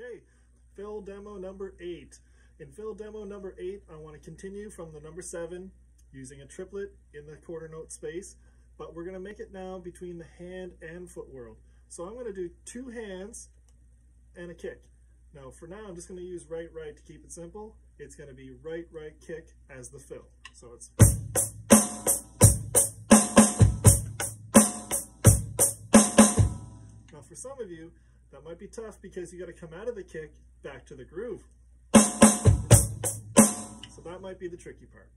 Okay, fill demo number eight. In fill demo number eight, I want to continue from the number seven using a triplet in the quarter note space, but we're going to make it now between the hand and foot world. So I'm going to do two hands and a kick. Now for now, I'm just going to use right, right to keep it simple. It's going to be right, right, kick as the fill. So it's... Now for some of you, that might be tough because you got to come out of the kick back to the groove. So that might be the tricky part.